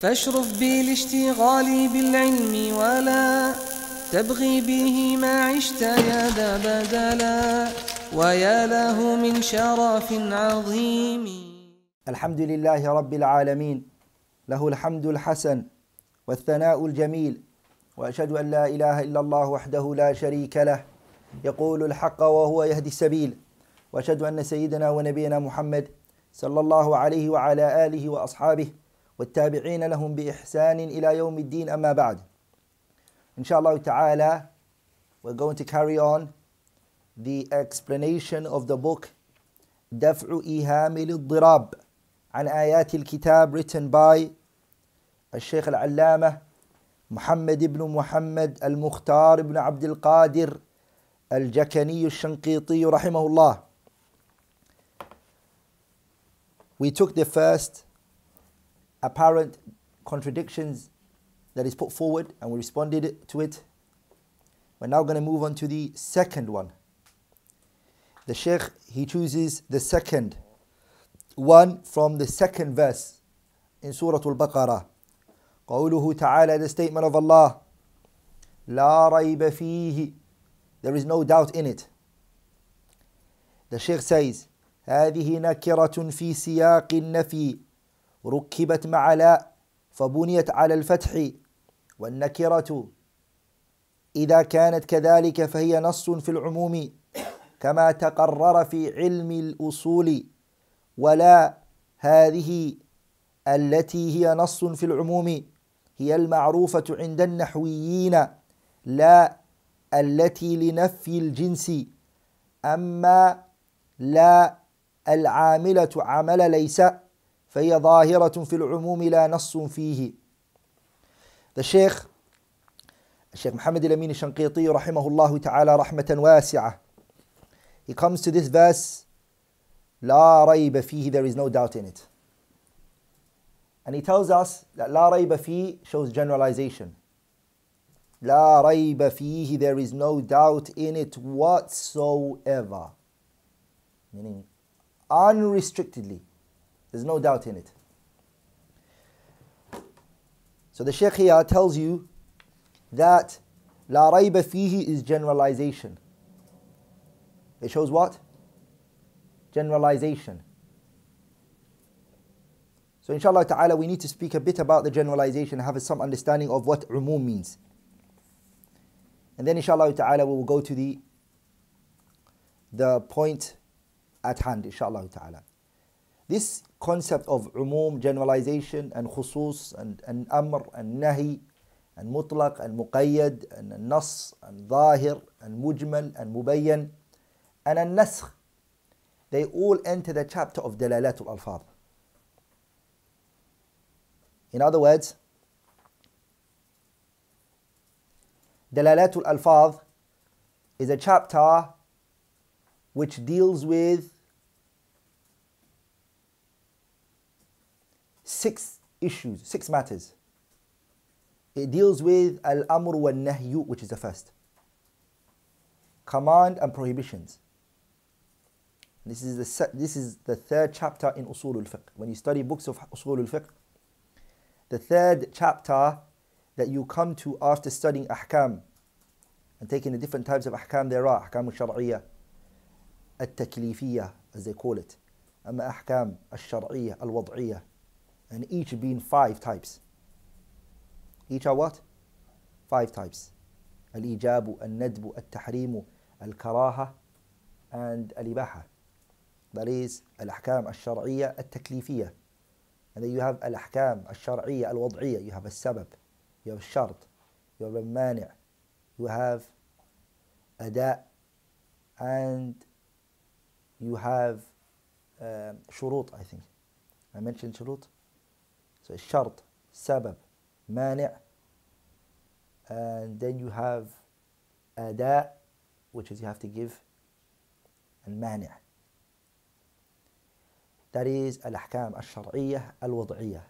فاشرف بالاشتغال بالعلم ولا تبغي به ما عشت يا ذا بدلا ويا له من شرف عظيم. الحمد لله رب العالمين له الحمد الحسن والثناء الجميل وأشهد أن لا إله إلا الله وحده لا شريك له يقول الحق وهو يهدي السبيل وأشهد أن سيدنا ونبينا محمد صلى الله عليه وعلى آله وأصحابه والتابعين لهم بإحسان إلى يوم الدين أما بعد. إن شاء الله تعالى we're going to carry on the explanation of the book دفع إيهام الاضطراب عن آيات الكتاب written by الشيخ العلامة محمد بن محمد المختار بن عبد القادر الجكني الشنقيطي رحمه الله. We took the first apparent contradictions that is put forward and we responded to it. We're now going to move on to the second one. The Sheikh he chooses the second one from the second verse in Surah Al-Baqarah. قوله تعالى the statement of Allah لا ريب فيه there is no doubt in it. The Sheikh says هذه نكرة في سياق النفي ركبت مع لا فبنيت على الفتح والنكرة. إذا كانت كذلك فهي نص في العموم كما تقرر في علم الأصول ولا هذه التي هي نص في العموم هي المعروفة عند النحويين لا التي لنفي الجنس. أما لا العاملة عمل ليس فهي ظاهرة في العموم لا نص فيه The Sheikh الشيخ محمد الأمين الشنقيطي رحمه الله تعالى رحمة واسعة He comes to this verse لا ريب فيه there is no doubt in it and he tells us that لا ريب فيه shows generalization لا ريب فيه there is no doubt in it whatsoever meaning unrestrictedly There's no doubt in it. So the Sheikh here tells you that La Raiba fihi is generalization. It shows what? Generalization. So inshallah ta'ala we need to speak a bit about the generalization, have some understanding of what umum means. And then inshallah ta'ala we will go to the the point at hand inshallah ta'ala. This concept of umum, generalization and khusus and, and amr and nahi and mutlaq and muqayyad and nas and zahir and mujmal and mubayyan and al-nasakh they all enter the chapter of dalalatul alfaz. In other words dalalatul alfaz is a chapter which deals with six issues six matters. It deals with al-amr wal nahyu which is the first. Command and prohibitions. This is the this is the third chapter in Usul al-Fiqh. When you study books of Usul al-Fiqh, the third chapter that you come to after studying ahkam and taking the different types of ahkam there are, ahkam al-shar'iyya, al-taklifiyya as they call it, and ahkam al-shar'iyya, al-wad'iyya, and each being five types. Each are what? Five types. Al-ijabu, al-nadbu, al-tahrimu, al-karaha, and al-ibaha. That is الأحكام الشرعية التكليفية. And then you have الأحكام الشرعية الوضعية. You have السبب. You have الشرط. You have المانع. You have أداء. And you have um, شروط I think. I mentioned شروط. الشرط, سبب, مانع. And then you have أداء which is you have to give المانع that is الأحكام الشرعية الوضعية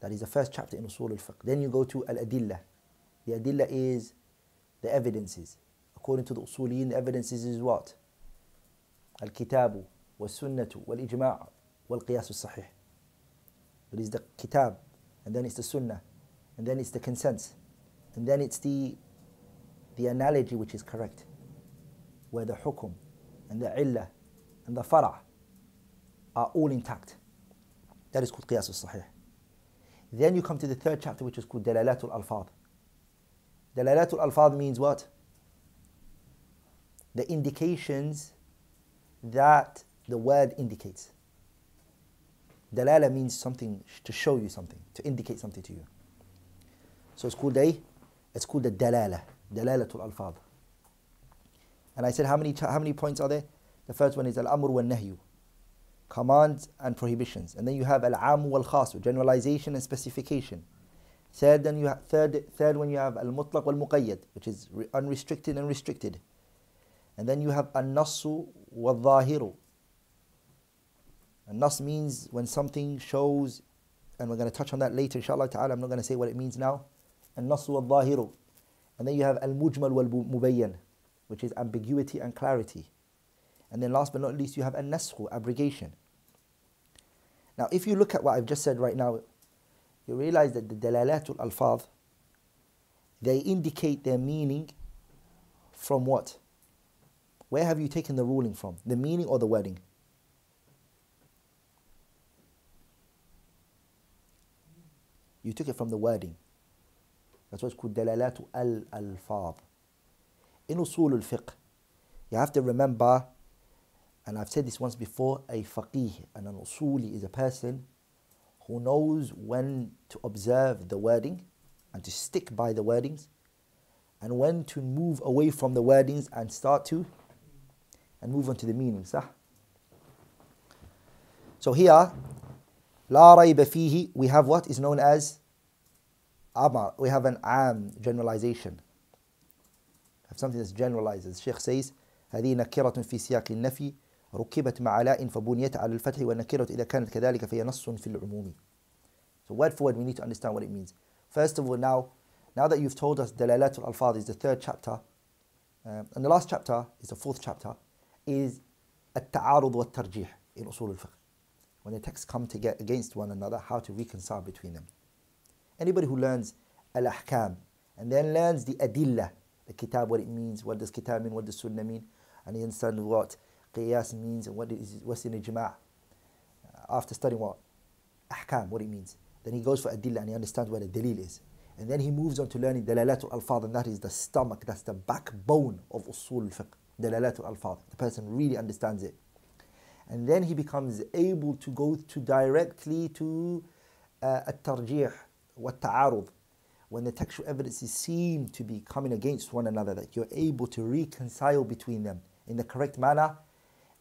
that is the first chapter in Usul al-Fiqh then you go to al-Adillah the Adillah is the evidences according to the Usuliyin the evidences is what الكتاب والسنة والإجماع والقياس الصحيح it is the kitab and then it's the sunnah, and then it's the consent, and then it's the, the analogy which is correct, where the hukum and the illah and the fara' are all intact. That is called qiyas al-sahih. Then you come to the third chapter which is called dalalatul alfad. Dalalatul alfad means what? The indications that the word indicates. Dalala means something to show you something, to indicate something to you. So it's called a, it's called the dalala, dalalatul alfad. And I said how many how many points are there? The first one is al amr wal nahyu, commands and prohibitions, and then you have al am wal khas, generalization and specification. Third, then you have, third third one you have al mutlaq wal muqayyad, which is unrestricted and restricted. And then you have al nasu wal zahiru, and nas means when something shows, and we're going to touch on that later, inshallah ta'ala. I'm not going to say what it means now. And nas wal zahiru. And then you have al mujmal wal mubayyan, which is ambiguity and clarity. And then last but not least, you have al nasru, abrogation. Now, if you look at what I've just said right now, you realize that the dalalatul alfaz, they indicate their meaning from what? Where have you taken the ruling from? The meaning or the wording? You took it from the wording. That's what's called dalalatu al-alfad. In usul al-fiqh, you have to remember, and I've said this once before, a faqih and an usuli is a person who knows when to observe the wording and to stick by the wordings and when to move away from the wordings and start to and move on to the meaning. Sah? So here, La rayba fihi, we have what is known as amar. We have an am, generalization. We have something that's generalized. As Sheikh says, هذه نكرة في سياق النفي ركبت مع لاء فبنيت على الفتح والنكرة إذا كانت كذلك فهي نص في العموم. So word for word, we need to understand what it means. First of all, now, now that you've told us Dalalatul Alfad is the third chapter, um, and the last chapter is the fourth chapter, is التعارض والترجيح in usul al-fiqh when the texts come to get against one another, how to reconcile between them. Anybody who learns al-ahkam and then learns the adillah, the kitab, what it means, what does kitab mean, what does sunnah mean, and he understands what qiyas means and what is what's in ijma' uh, after studying what ahkam, what it means. Then he goes for adillah and he understands what a dalil is. And then he moves on to learning dalalatul alfad, and that is the stomach, that's the backbone of usul al-fiqh. Dalalatul alfad. The person really understands it and then he becomes able to go to directly to uh, الترجيح والتعارض when the textual evidences seem to be coming against one another that you're able to reconcile between them in the correct manner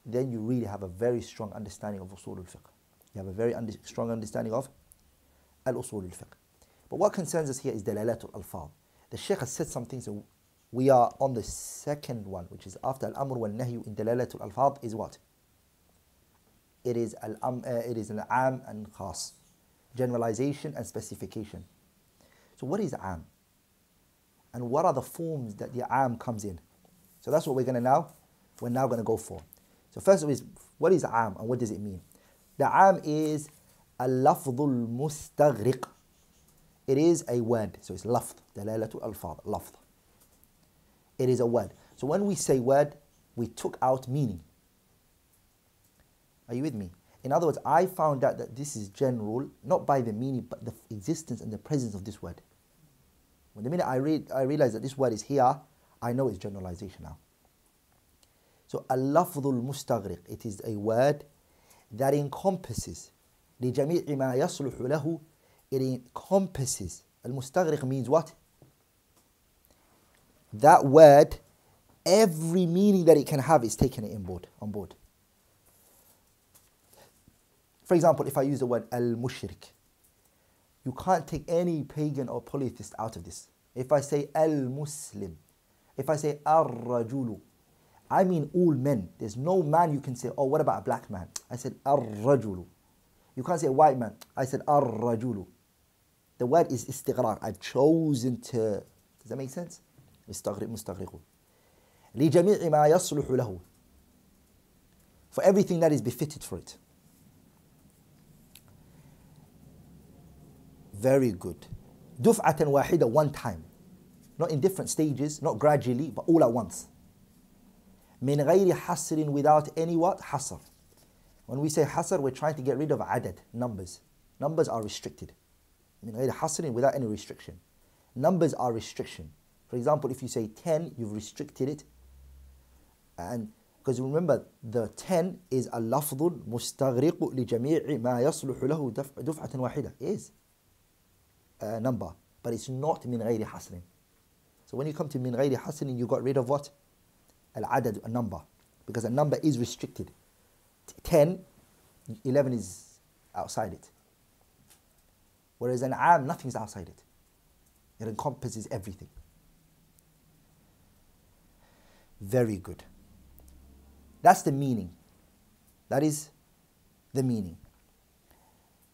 then you really have a very strong understanding of usul al-fiqh you have a very under strong understanding of al-usul al-fiqh but what concerns us here is dalalatul alfaz the sheikh has said something so we are on the second one which is after al-amr wal-nahyu in dalalatul alfaz is what It is al um, uh, it is an am and khas, generalization and specification. So what is am? And what are the forms that the am comes in? So that's what we're going to now, we're now going to go for. So first of all is, what is am and what does it mean? The am is al-lafdhul mustaghriq. It is a word. So it's lafd, dalalatu al-fad, lafd. It is a word. So when we say word, we took out meaning. Are you with me? In other words, I found out that this is general, not by the meaning, but the existence and the presence of this word. When the minute I read, I realize that this word is here, I know it's generalization now. So al-lafdhul mustaghriq, it is a word that encompasses لجميع ما يصلح له it encompasses المستغرق means what that word every meaning that it can have is taken in board on board for example, if I use the word al-mushrik, you can't take any pagan or polytheist out of this. If I say al-muslim, if I say ar-rajulu, I mean all men. There's no man you can say, oh, what about a black man? I said ar-rajulu. You can't say a white man. I said ar-rajulu. The word is istighraq. I've chosen to... Does that make sense? استغرق مستغرقون لجميع ما يصلح له for everything that is befitted for it Very good. Duf'atan wahida, one time. Not in different stages, not gradually, but all at once. Min ghayri hasrin, without any what? Hasr. When we say hasr, we're trying to get rid of adad, numbers. Numbers are restricted. Min ghayri hasrin, without any restriction. Numbers are restriction. For example, if you say 10, you've restricted it. And because remember, the 10 is al-lafdul mustaghriqu li jami'i ma yasluhu lahu duf'atan wahida. It is uh, number, but it's not min ghayri hasrin. So when you come to min ghayri hasrin, you got rid of what? Al adad, a number, because a number is restricted. 10, 11 is outside it. Whereas an am, nothing is outside it. It encompasses everything. Very good. That's the meaning. That is the meaning.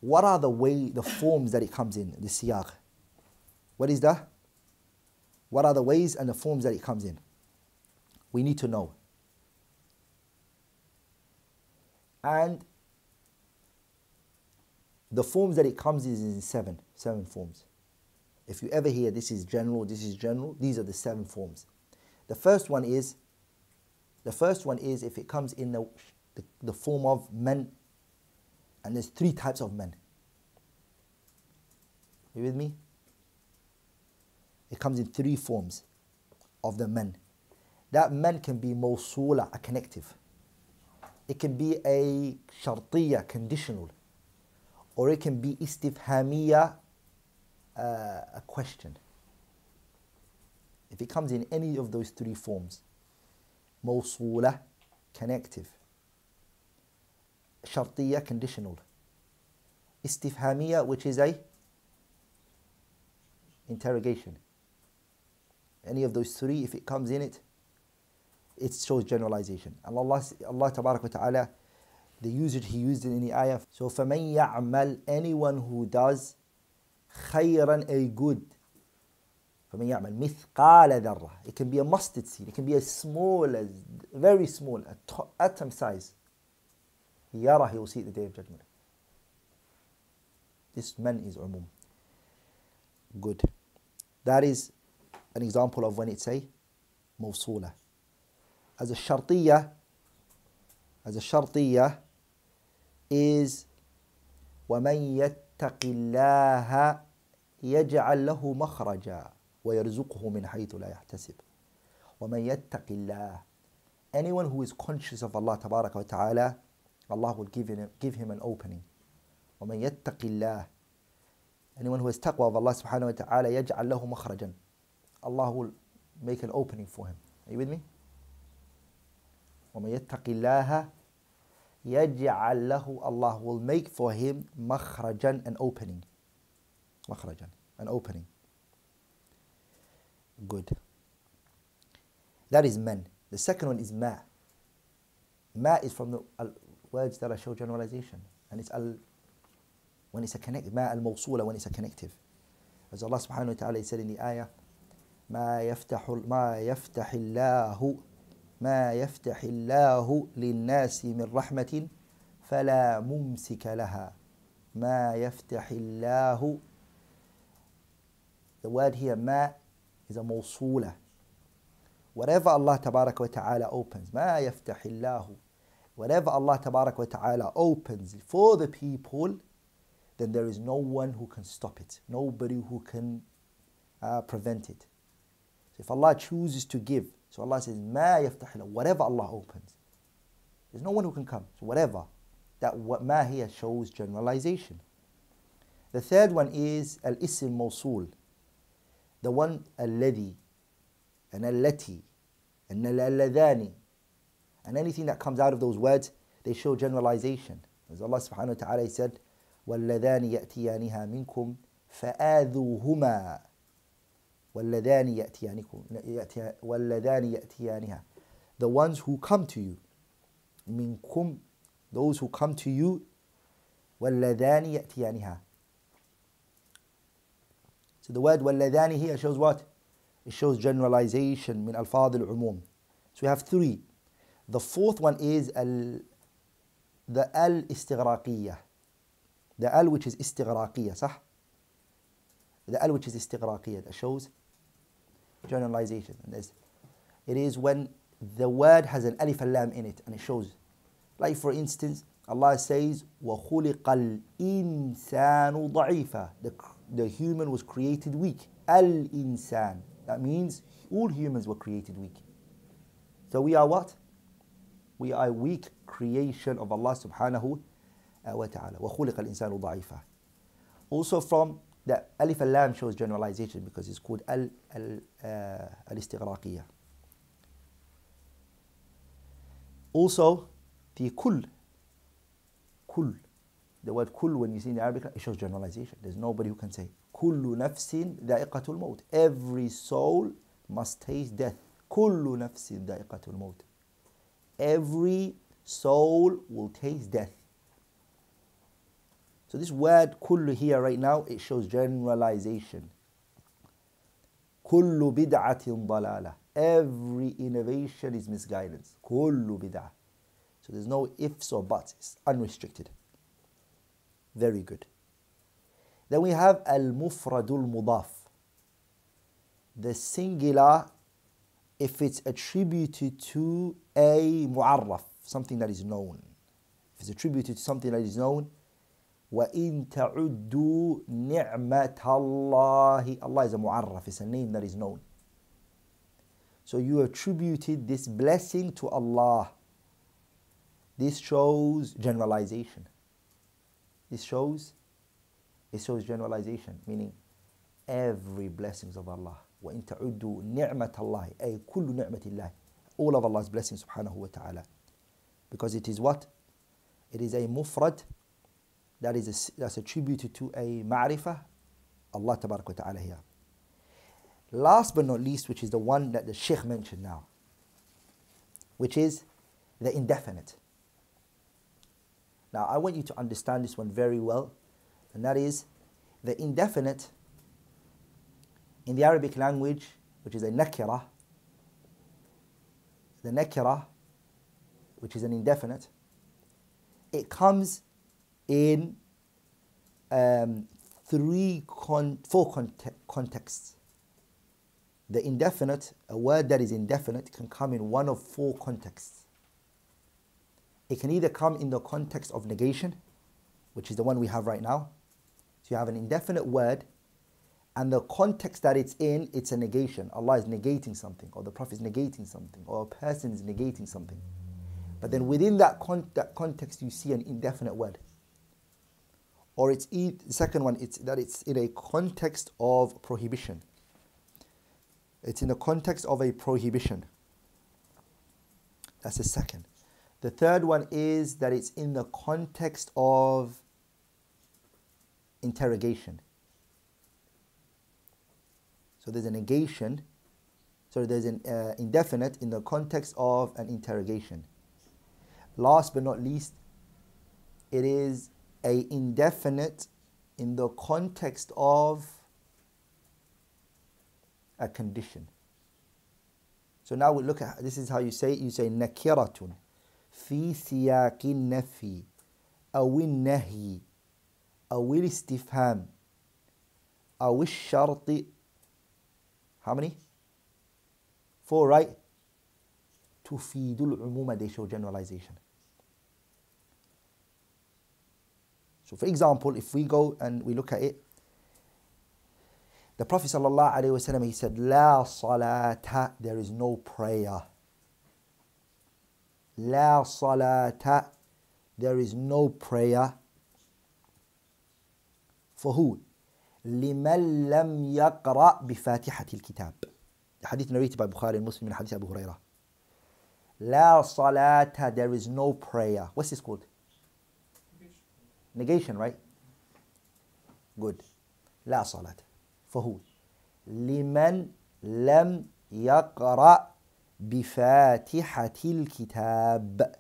What are the way, the forms that it comes in, the siyaq? What is that? What are the ways and the forms that it comes in? We need to know. And the forms that it comes in is in seven, seven forms. If you ever hear this is general, this is general, these are the seven forms. The first one is, the first one is if it comes in the, the, the form of men, and there's three types of men. You with me? It comes in three forms of the men. That men can be mawsula, a connective. It can be a shartiya, conditional. Or it can be istifhamiya, uh, a question. If it comes in any of those three forms, mawsula, connective. Shartiya, conditional. Istifhamiya, which is a interrogation. Any of those three, if it comes in it, it shows generalization. And Allah, Allah wa ta'ala, the usage He used in the ayah. So فَمَن يَعْمَلْ Anyone who does خَيْرًا a good. فَمَن يَعْمَلْ مِثْقَالَ ذَرَّةٍ It can be a mustard seed. It can be as small as, very small, a atom size. يَرَى He will see the day of judgment. This man is umum. Good. That is an example of when it's a موصولة as a shartiyah, as a shartiyah is ومن يتق الله يجعل له مخرجا ويرزقه من حيث لا يحتسب ومن يتق الله anyone who is conscious of Allah وتعالى Allah will give him, give him an opening ومن يتق الله anyone who has taqwa of Allah subhanahu wa ta'ala يجعل له مخرجا Allah will make an opening for him are you with me وَمَن يَتَّقِ اللَّهَ يَجْعَلْ لَهُ Allah will make for him مخرجا an opening مخرجا an opening good that is man the second one is ma ma is from the uh, words that I show generalization and it's al when it's a connect ma al mawsula when it's a connective as Allah subhanahu wa ta'ala said in the ayah ما يفتح ما يفتح الله ما يفتح الله للناس من رحمة فلا ممسك لها ما يفتح الله The word here ما is a موصولة Whatever Allah تبارك وتعالى opens ما يفتح الله whatever Allah wa ta'ala opens for the people, then there is no one who can stop it, nobody who can uh, prevent it. So if Allah chooses to give, so Allah says, Ma whatever Allah opens, there's no one who can come. So whatever. That what ma here shows generalization. The third one is al ism the one alladhi, and allati, and al alladhani. And anything that comes out of those words, they show generalization. As Allah subhanahu wa ta'ala said, وَالَّذَانِ يَأْتِيَانِهَا مِنْكُمْ فَآذُوهُمَا واللذان يأتيانكم واللذان يأتيانها the ones who come to you منكم those who come to you واللذان يأتيانها so the word واللذان here shows what it shows generalization من ألفاظ العموم so we have three the fourth one is ال the al استغراقية the al which is استغراقية صح the al which is istighraqiyah that shows generalization. And there's, it is when the word has an alif and lam in it and it shows. Like for instance, Allah says, وَخُلِقَ الْإِنسَانُ ضَعِيفًا the, the human was created weak. Al-insan. That means all humans were created weak. So we are what? We are a weak creation of Allah subhanahu wa ta'ala. وَخُلِقَ الْإِنسَانُ ضَعِيفًا Also from the alif and lam shows generalization because it's called al, al, uh, al Also, the kul, kul, the word kul when you see in the Arabic, it shows generalization. There's nobody who can say kullu nafsin da'iqatul maut. Every soul must taste death. Kullu nafsin da'iqatul maut. Every soul will taste death. So this word kullu here right now, it shows generalization. Kullu bid'atin dalala. Every innovation is misguidance. Kullu bid'ah. So there's no ifs or buts. It's unrestricted. Very good. Then we have al-mufradul mudaf. The singular, if it's attributed to a mu'arraf, something that is known. If it's attributed to something that is known, وَإِن تَعُدُّوا نِعْمَةَ اللَّهِ Allah is a mu'arraf, it's a name that is known. So you attributed this blessing to Allah. This shows generalization. This shows, it shows generalization, meaning every blessings of Allah. وَإِن تَعُدُّوا نِعْمَةَ اللَّهِ أي كل نعمة الله all of Allah's blessings subhanahu wa ta'ala. Because it is what? It is a mufrad that is a, that's attributed to a ma'rifah, Allah wa ta'ala here. Last but not least, which is the one that the Sheikh mentioned now, which is the indefinite. Now, I want you to understand this one very well, and that is the indefinite in the Arabic language, which is a nakira, the nakira, which is an indefinite, it comes in um, three, con- four conte- contexts. The indefinite, a word that is indefinite, can come in one of four contexts. It can either come in the context of negation, which is the one we have right now. So you have an indefinite word, and the context that it's in, it's a negation. Allah is negating something, or the Prophet is negating something, or a person is negating something. But then within that, con- that context, you see an indefinite word. Or it's e- the second one it's that it's in a context of prohibition. It's in the context of a prohibition. That's the second. The third one is that it's in the context of interrogation so there's a negation, So there's an uh, indefinite in the context of an interrogation. Last but not least, it is a indefinite in the context of a condition. So now we look at this is how you say it. You say nakiratun fi siyaqin nafi awin nahi awil istifham awish sharti how many? Four, right? Tufidul umuma, they show generalization. So for example, if we go and we look at it, the Prophet ﷺ, he said, La salata, there is no prayer. La salata, there is no prayer. For who? لمن لم يقرأ بفاتحة الكتاب. Hadith narrated by Bukhari and Muslim in hadith Abu Hurairah. La salata, there is no prayer. What's this called? Negation, right? Good. لا صلاة. فهو لمن لم يقرأ بفاتحة الكتاب.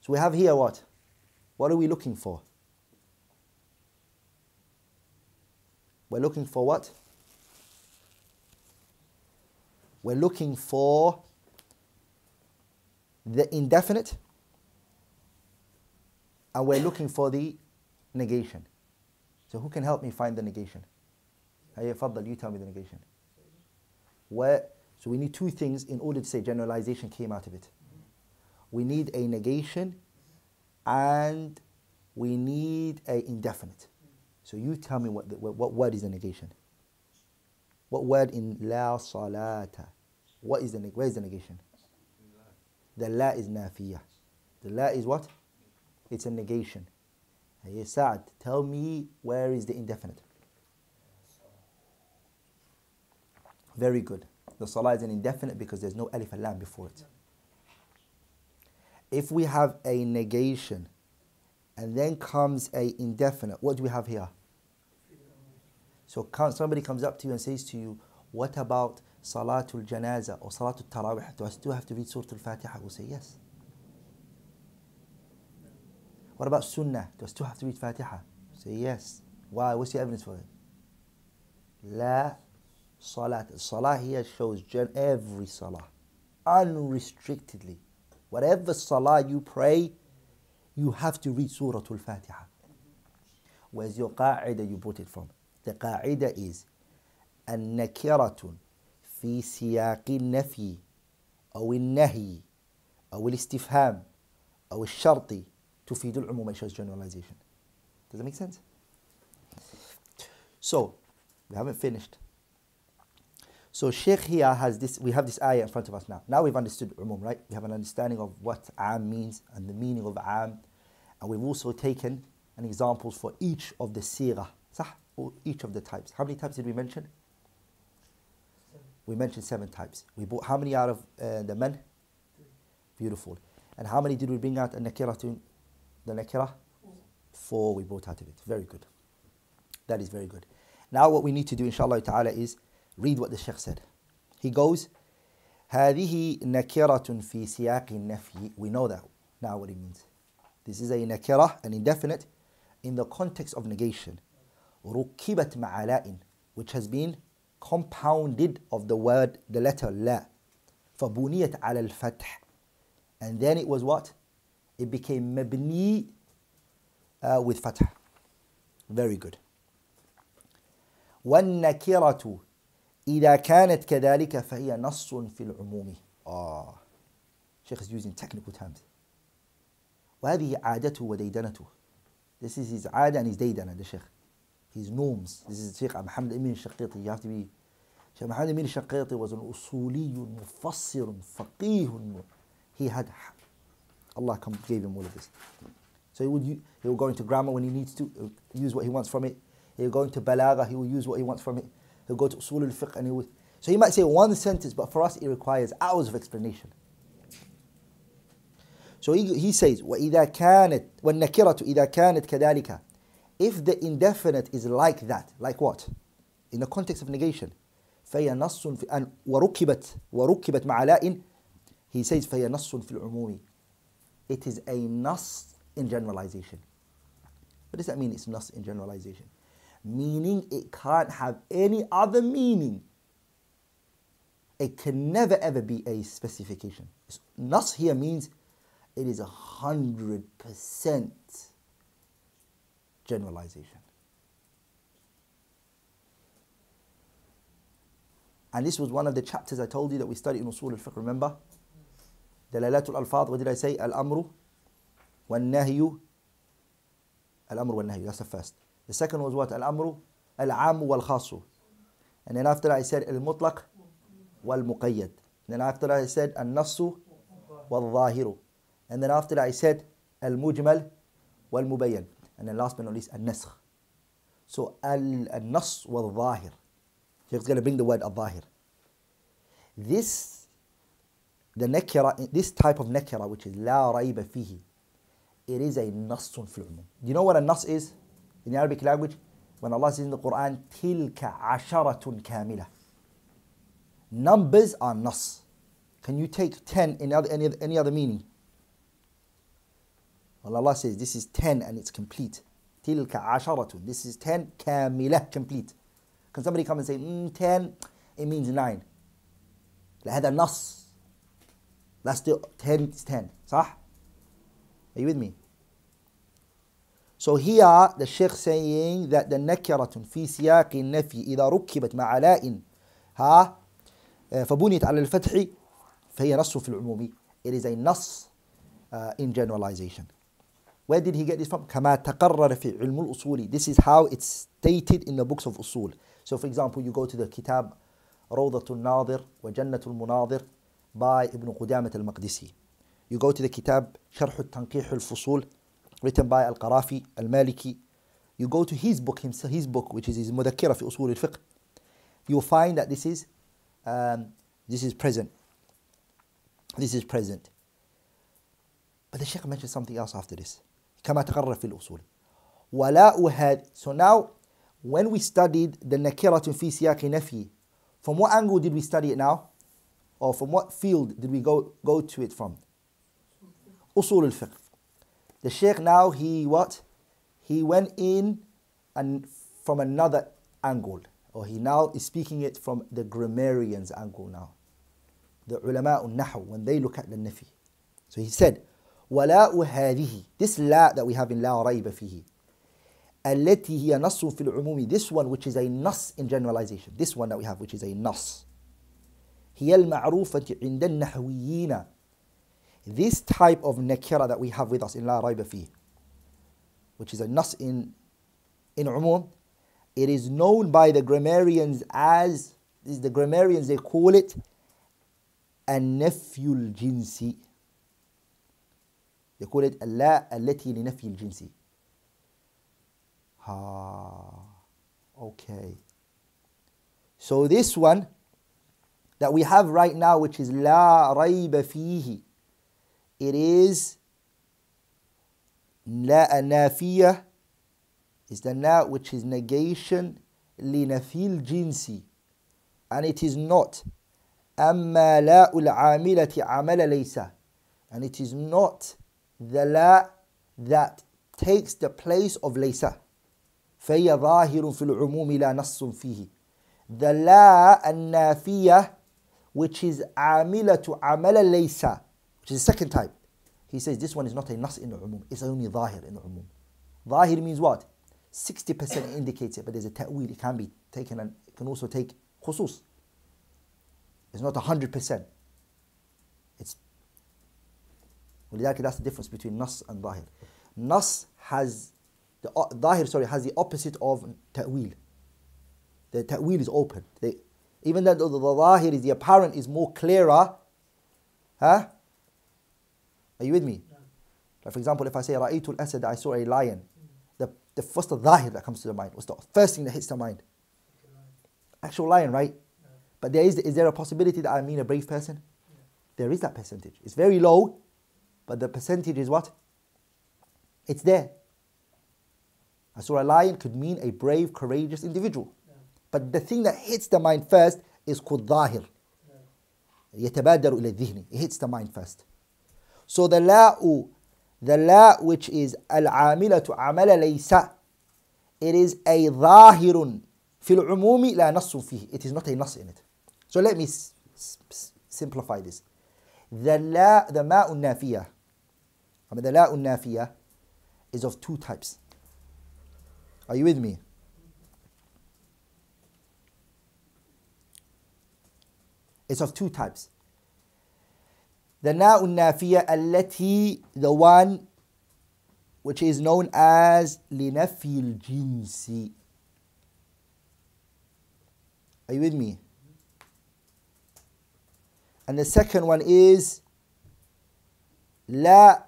So we have here what? What are we looking for? We're looking for what? We're looking for the indefinite and we're looking for the negation. So who can help me find the negation? Hey, Faddal, you tell me the negation. Where, so we need two things in order to say generalization came out of it. We need a negation and we need a indefinite. So you tell me what, the, what word is the negation. What word in la salata? What is the where is the negation? The la is nafiyah. The la is what? It's a negation. Hey Sa'ad, tell me where is the indefinite? Very good. The salah is an indefinite because there's no alif and before it. If we have a negation and then comes a indefinite, what do we have here? So somebody comes up to you and says to you, what about Salatul Janaza or Salatul Tarawih? Do I still have to read Surah Al-Fatiha? We'll say yes. What about Sunnah? Do I still have to read Fatiha? Say yes. Why? What's the evidence for it? La Salat. Salah here shows every Salah. Unrestrictedly. Whatever Salah you pray, you have to read Surah Al-Fatiha. Where's your qa'idah you brought it from? The qa'idah is النكرة في سياق النفي أو النهي أو الاستفهام أو الشرط تفيد العموم it shows generalization. Does that make sense? So, we haven't finished. So Sheikh here has this, we have this ayah in front of us now. Now we've understood umum, right? We have an understanding of what am means and the meaning of am. And we've also taken an examples for each of the sirah, or each of the types. How many types did we mention? Seven. We mentioned seven types. We brought how many out of uh, the men? Beautiful. And how many did we bring out a nakira to the nakira? Four we brought out of it. Very good. That is very good. Now what we need to do inshallah ta'ala is read what the Sheikh said. He goes, هذه نكرة في سياق النفي. We know that now what it means. This is a nakira, an indefinite, in the context of negation. ركبت مع لاء which has been compounded of the word, the letter لا. فبنيت على الفتح. And then it was what? It became مبني uh, with فتح. Very good. والنكرة إذا كانت كذلك فهي نص في العموم آه Sheikh is using technical terms وهذه عادته وديدنته This is his عادة and his ديدنة Sheikh his norms. This is Sheikh Muhammad Amin Shinqiti. You have to be. Sheikh Muhammad Amin Shinqiti was an usuli, mufassir, faqih. He had. Allah gave him all of this. So he would, he would go into grammar when he needs to, use what he wants from it. He'll go into balagha, he will use what he wants from it. He'll go to usul al-fiqh and he would. So he might say one sentence, but for us it requires hours of explanation. So he, he says, وَإِذَا كَانَتْ وَالنَّكِرَةُ إِذَا كَانَتْ كَذَلِكَ If the indefinite is like that, like what? In the context of negation. فهي نص في أن وركبت وركبت مع لاء he says فهي نص في العموم it is a nas in generalization what does that mean it's nas in generalization meaning it can't have any other meaning. It can never ever be a specification. Nas here means it is a hundred percent generalization. And this was one of the chapters I told you that we studied in Usul al-Fiqh, remember? دلالات الألفاظ, what did I say? الأمر والنهي الأمر والنهي, that's the first. The second was what? Al-amru, al-am wal-khasu. And then after that I said al-mutlaq wal-muqayyad. Then after that I said al-nassu wal-zahiru. And then after that I said al-mujmal wal-mubayyan. And then last but not least al-nasakh. So al-nas wal-zahir. Sheikh's going to bring the word al-zahir. This, the nakira, this type of nakira which is la rayba fihi, it is a nasun fil Do you know what a nas is? in the Arabic language, when Allah says in the Quran, tilka asharatun kamila. Numbers are nas. Can you take 10 in other, any other meaning? Well, Allah says this is 10 and it's complete. Tilka asharatun. This is 10 kamila, complete. Can somebody come and say, mm, 10, it means 9. هذا نص. That's the 10 is 10. صح? Are you with me? So here the Sheikh saying that the نكرة في سياق النفي إذا ركبت مع لاء ها فبنيت على الفتح فهي نص في العموم. It is a نص uh, in generalization. Where did he get this from? كما تقرر في علم الأصول. This is how it's stated in the books of usul. So for example, you go to the kitab روضة الناظر وجنة المناظر by Ibn Qudamah al-Maqdisi. You go to the kitab شرح التنقيح الفصول written by Al-Qarafi Al-Maliki. You go to his book, himself, his book, which is his مذكرة في أصول الفقه. You'll find that this is um, this is present. This is present. But the Shaykh mentioned something else after this. كما تقرر في الأصول. ولاء هذا. So now, when we studied the نكرة في سياق نفي, from what angle did we study it now? Or from what field did we go, go to it from? أصول الفقه. The Sheikh now, he what? He went in and from another angle. Or he now is speaking it from the grammarian's angle now. The ulama nahu when they look at the nafi. So he said, ولاء هذه This la that we have in لا ريب فيه التي هي نص في العموم This one which is a nas in generalization This one that we have which is a nas هي المعروفة عند النحويين This type of nakira that we have with us in لا ريب فيه which is a nas in in umum it is known by the grammarians as the grammarians they call it النفي الجنسي they call it اللا التي لنفي الجنس ha okay so this one that we have right now which is لا ريب فيه it is لا نافية is the na which is negation لنفي الجنس and it is not أما لا العاملة عمل ليس and it is not the la that takes the place of ليس فهي ظاهر في العموم لا نص فيه the لا النافية which is عاملة عمل ليس which is the second type he says this one is not a nas in the umum it's only ظاهر in the umum ظاهر means what 60% indicates it but there's a ta'wil it can be taken and it can also take khusus it's not 100% it's ولذلك that's the difference between nas and ظاهر nas has the ظاهر sorry has the opposite of ta'wil the ta'wil is open they, even though the, the, the ظاهر is the apparent is more clearer huh are you with me like for example if I say رأيت الأسد I saw a lion the, the first ظاهر that comes to the mind what's the first thing that hits the mind actual lion right but there is, is there a possibility that I mean a brave person there is that percentage it's very low but the percentage is what? It's there. I saw a lion could mean a brave, courageous individual. Yeah. But the thing that hits the mind first is called ظاهر. يتبادر إلى الذهن. It hits the mind first. So the la, the la which is العاملة عمل ليس it is a ظاهر في العموم لا نص فيه. It is not a نص in it. So let me simplify this. The la, the ماء النافية Abdallah Nafiya is of two types. Are you with me? It's of two types. The Na'un Nafiya التي the one which is known as Linafil Jinsi. Are you with me? And the second one is La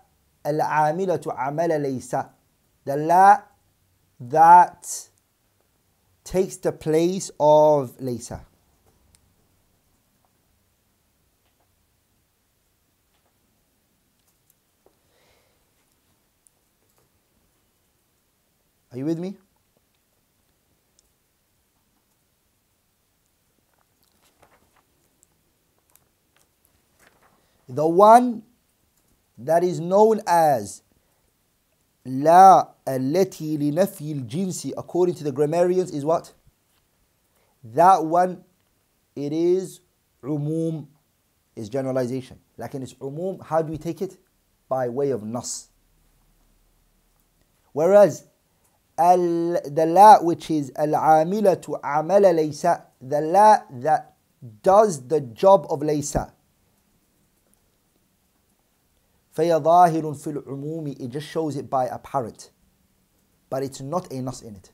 العاملة عمل ليس the la that takes the place of ليس Are you with me? The one that is known as لا التي لنفي الجنس according to the grammarians is what? That one it is umum is generalization. Like in its umum, how do we take it? By way of nas. Whereas al, the la which is al-amilatu amala laysa, the la that does the job of laysa. فهي ظاهر في العموم it just shows it by apparent but it's not a nas in it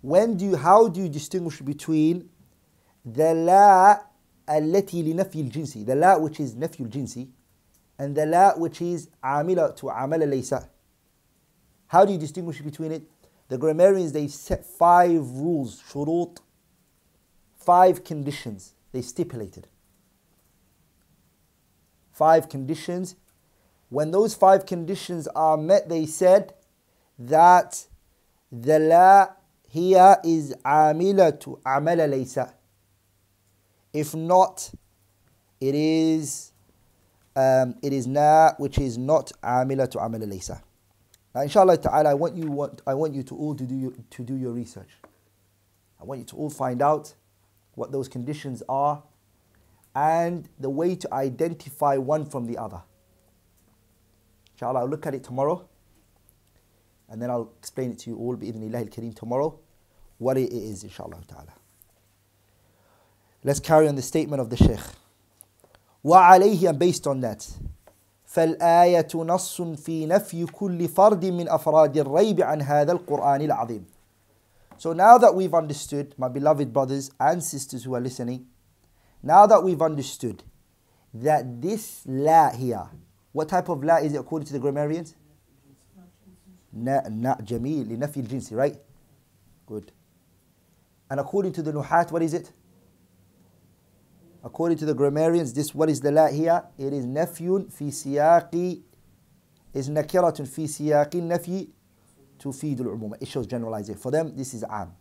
when do you, how do you distinguish between the la التي لنفي الجنسي the la which is نفي الجنسي and the la which is عاملة to عمل ليس how do you distinguish between it the grammarians they set five rules شروط five conditions they stipulated five conditions. When those five conditions are met, they said that the la here is amilatu amala laysa. If not, it is um, it is na which is not amilatu amala laysa. Now, inshallah ta'ala, I want you want, I want you to all to do your, to do your research. I want you to all find out what those conditions are and the way to identify one from the other inshallah I'll look at it tomorrow and then I'll explain it to you all بإذن الله الكريم tomorrow what it is inshallah ta'ala let's carry on the statement of the Sheikh وعليه and based on that فالآية نص في نفي كل فرد من أفراد الريب عن هذا القرآن العظيم So now that we've understood, my beloved brothers and sisters who are listening, now that we've understood that this la here, what type of la is it according to the grammarians? Na, na jamil, لنفي الجنس, right? Good. And according to the nuhat, what is it? According to the grammarians, this what is the la here? It is nafyun fi siyaqi, is nakiratun fi siyaqi nafyi تفيد العموم. It shows generalization. For them, this is am.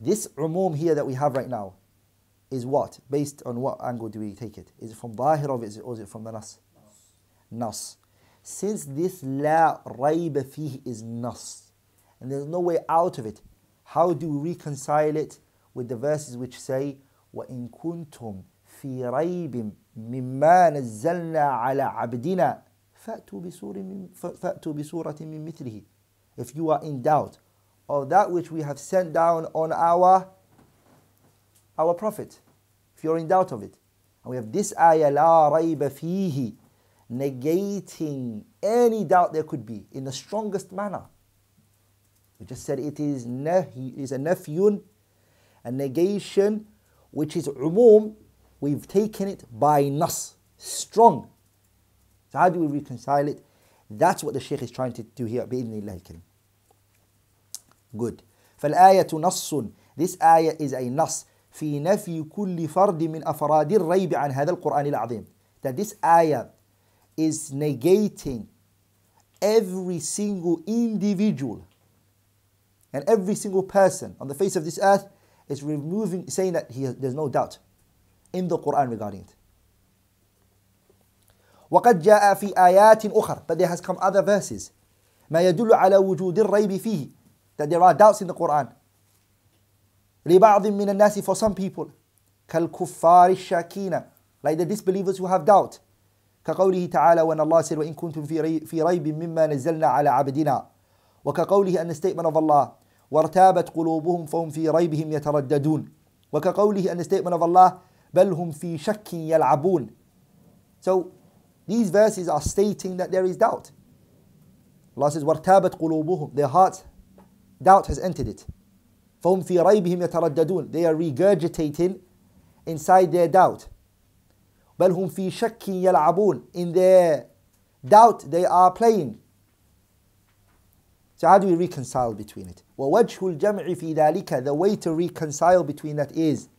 This umum here that we have right now is what? Based on what angle do we take it? Is it from Zahir or is it, or is it from the Nas? Nas. Since this La Rayba Fih is Nas, and there's no way out of it, how do we reconcile it with the verses which say, وَإِن كُنتُمْ فِي رَيْبٍ مِمَّا نَزَّلْنَا عَلَى عَبْدِنَا فأتوا بسورة من, فأتوا بسورة من مثله if you are in doubt of that which we have sent down on our our prophet if you're in doubt of it and we have this ayah لا ريب فيه negating any doubt there could be in the strongest manner we just said it is nahi, is a nafyun a negation which is umum we've taken it by nas strong so how do we reconcile it? That's what the Shaykh is trying to do here. بإذن الله الكريم. Good. فالآية نص. This ayah is a nas. في نفي كل فرد من أفراد الريب عن هذا القرآن العظيم. That this ayah is negating every single individual and every single person on the face of this earth is removing, saying that he has, there's no doubt in the Quran regarding it. وقد جاء في آيات أخرى but there has come other verses ما يدل على وجود الريب فيه that there are doubts in the Quran لبعض من الناس for some people كالكفار الشاكين like the disbelievers who have doubt كقوله تعالى when Allah said وإن كنتم في ريب, مما نزلنا على عبدنا وكقوله أن statement of Allah وارتابت قلوبهم فهم في ريبهم يترددون وكقوله أن statement of Allah بل هم في شك يلعبون so These verses are stating that there is doubt. Allah says, وَارْتَابَتْ قُلُوبُهُمْ Their hearts, doubt has entered it. فَهُمْ فِي رَيْبِهِمْ يَتَرَدَّدُونَ They are regurgitating inside their doubt. بَلْ هُمْ فِي شَكٍّ يَلْعَبُونَ In their doubt, they are playing. So how do we reconcile between it? وَوَجْهُ الْجَمْعِ فِي ذَلِكَ The way to reconcile between that is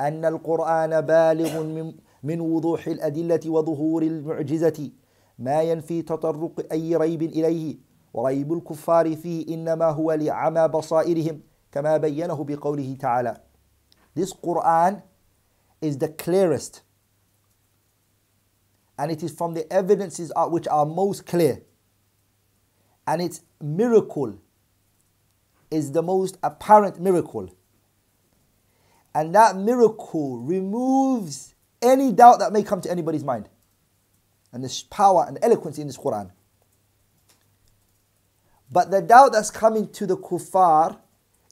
أن القرآن بالغ من من وضوح الأدلة وظهور المعجزة ما ينفي تطرق أي ريب إليه وريب الكفار فيه إنما هو لعمى بصائرهم كما بينه بقوله تعالى This Quran is the clearest and it is from the evidences which are most clear and its miracle is the most apparent miracle and that miracle removes any doubt that may come to anybody's mind. And this power and eloquence in this Quran. But the doubt that's coming to the kuffar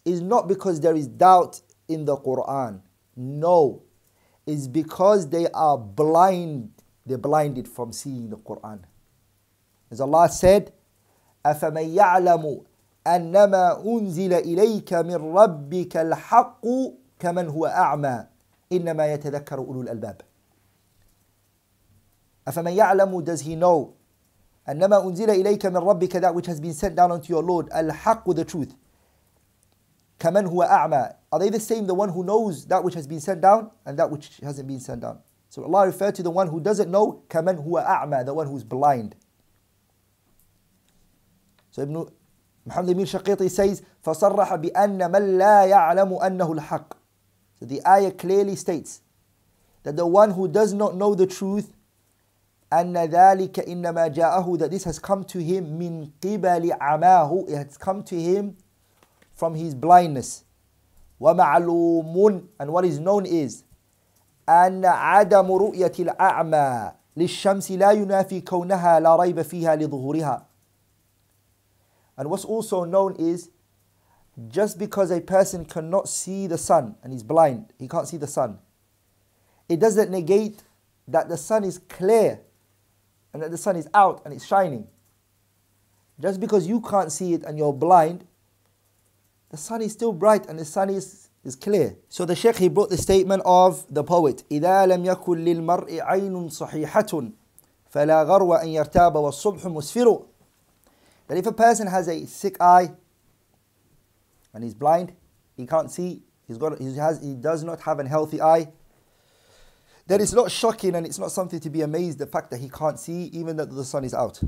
is not because there is doubt in the Quran. No. It's because they are blind. They're blinded from seeing the Quran. As Allah said, أَفَمَنْ يَعْلَمُ أَنَّمَا أُنزِلَ إِلَيْكَ مِنْ رَبِّكَ الْحَقُّ كَمَنْ هُوَ أَعْمَى إِنَّمَا يَتَذَكَّرُ أُولُو الْأَلْبَابِ أَفَمَنْ يَعْلَمُ Does he know أنما أنزل إليك من ربك that which has been sent down unto your Lord الحق the truth كَمَنْ هُوَ أَعْمَى Are they the same, the one who knows that which has been sent down and that which hasn't been sent down? So Allah referred to the one who doesn't know, كَمَنْ هُوَ أَعْمَى The one who's blind. So Ibn Muhammad Amir Shinqiti says, فَصَرَّحَ بِأَنَّ مَنْ لَا يَعْلَمُ أَنَّهُ الْحَقِّ So the ayah clearly states that the one who does not know the truth أن ذلك إنما جاءه that this has come to him من قبل عماه it has come to him from his blindness ومعلوم and what is known is أن عدم رؤية الأعمى للشمس لا ينافي كونها لا ريب فيها لظهورها and what's also known is just because a person cannot see the sun and he's blind, he can't see the sun, it doesn't negate that the sun is clear and that the sun is out and it's shining. Just because you can't see it and you're blind, the sun is still bright and the sun is, is clear. So the Sheikh he brought the statement of the poet إذا لم يكن للمرء عين صحيحة فلا غرو أن يرتاب والصبح مسفر That if a person has a sick eye and he's blind, he can't see, he's got, he, has, he does not have a healthy eye, that it's not shocking and it's not something to be amazed the fact that he can't see even though the sun is out.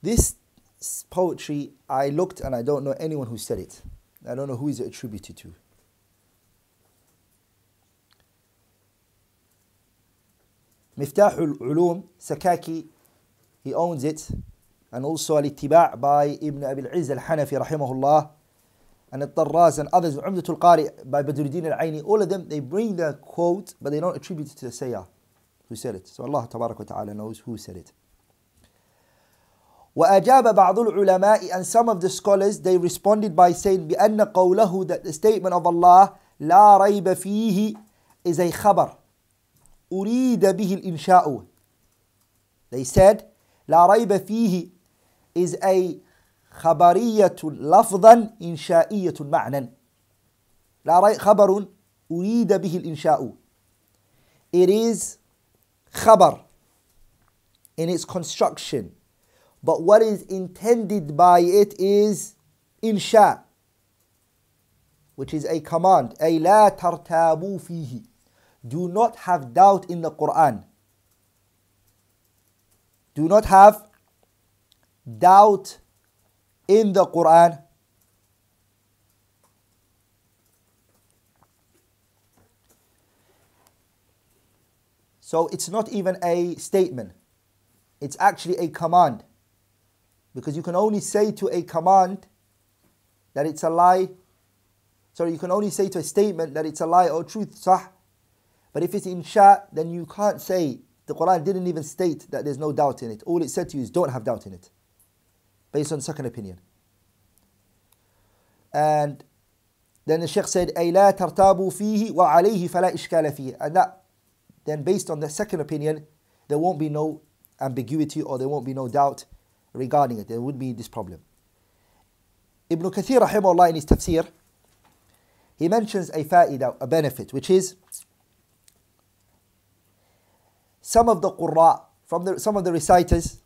This poetry, I looked and I don't know anyone who said it. I don't know who is it attributed to. Miftah al-Ulum, Sakaki, he owns it. And also Al-Ittiba' by Ibn Abi al-Izz al-Hanafi rahimahullah and Al-Tarraz and others, Umdatul Qari by Badruddin al-Aini, all of them, they bring the quote, but they don't attribute it to the Sayyah who said it. So Allah Ta'ala knows who said it. وأجاب بعض العلماء and some of the scholars they responded by saying بأن قوله that the statement of Allah لا ريب فيه is a خبر أريد به الإنشاء they said لا ريب فيه is a خبرية لفظا إنشائية معنى لا خبر أريد به الإنشاء It is خبر in its construction but what is intended by it is إنشاء which is a command أي لا ترتابوا فيه do not have doubt in the Quran do not have doubt in the Quran. So it's not even a statement, it's actually a command. Because you can only say to a command that it's a lie. Sorry, you can only say to a statement that it's a lie or truth, sah. But if it's insha, then you can't say the Quran didn't even state that there's no doubt in it. All it said to you is don't have doubt in it based on second opinion. And then the Sheikh said, أي لا ترتابوا فيه وعليه فلا إشكال فيه. And that, then based on the second opinion, there won't be no ambiguity or there won't be no doubt regarding it. There would be this problem. Ibn Kathir rahimahullah in his tafsir, he mentions a fa'idah, a benefit, which is some of the qurra, from the, some of the reciters,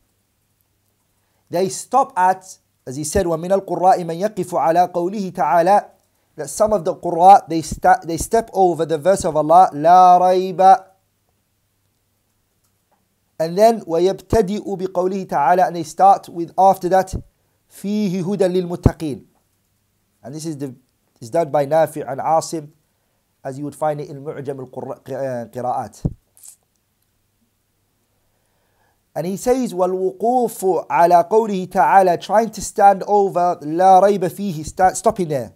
they stop at, as he said, وَمِنَ الْقُرَّاءِ مَنْ يَقِفُ عَلَى قَوْلِهِ تَعَالَى That some of the qurra, they, sta- they step over the verse of Allah, لَا رَيْبَ And then وَيَبْتَدِئُ بِقَوْلِهِ تَعَالَى And they start with, after that, فِيهِ هُدًى لِلْمُتَّقِينَ And this is, the, is done by Nafi' and Asim, as you would find it in Mu'jam al-Qira'at. And he says, وَالْوُقُوفُ عَلَى قَوْلِهِ تَعَالَى Trying to stand over لَا رَيْبَ فِيهِ start, Stopping there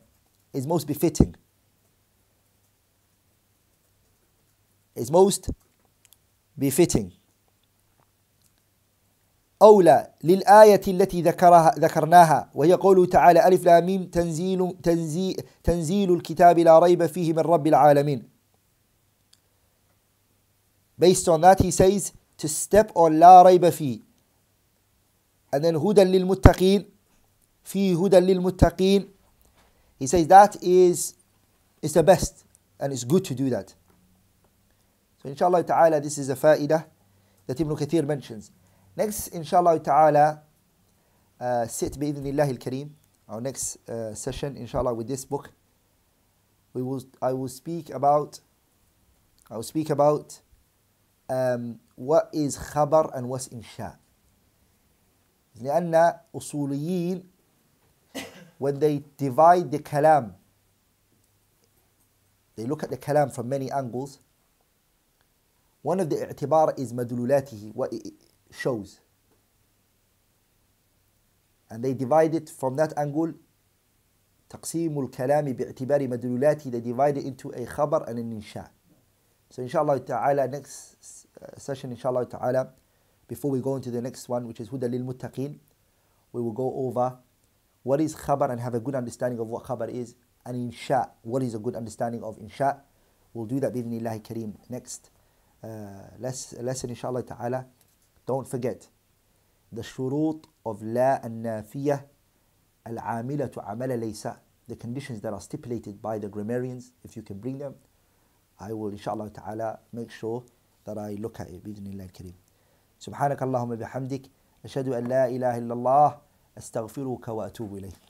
is most befitting. Is most befitting. أولى للآية التي ذكرها ذكرناها وهي قوله تعالى ألف لام ميم تنزيل تنزيل تنزيل الكتاب لا ريب فيه من رب العالمين. Based on that he says to step on لا ريب فيه. And then هدى للمتقين في هدى للمتقين. He says that is is the best and it's good to do that. So inshallah ta'ala this is a fa'idah that Ibn Kathir mentions. Next, inshallah ta'ala, uh, sit bi'idhnillahi al-kareem, our next uh, session, inshallah, with this book. We will, I will speak about, I will speak about um, what is khabar and what's insha. لأن أصوليين when they divide the kalam, they look at the kalam from many angles. One of the i'tibar is madlulatihi, what it shows. And they divide it from that angle. تقسيم الكلام باعتبار مدلولاته they divide it into a khabar and an insha. So inshallah ta'ala next session inshallah ta'ala before we go into the next one which is huda lil muttaqin we will go over what is khabar and have a good understanding of what khabar is and insha what is a good understanding of insha we'll do that bi'idhnillahi kareem next uh, lesson inshallah ta'ala don't forget the shurut of la النافية العاملة عمل ليس the conditions that are stipulated by the grammarians if you can bring them I will inshallah ta'ala make sure that I look at it بإذن الله الكريم سبحانك اللهم بحمدك أشهد أن لا إله إلا الله أستغفرك وأتوب إليك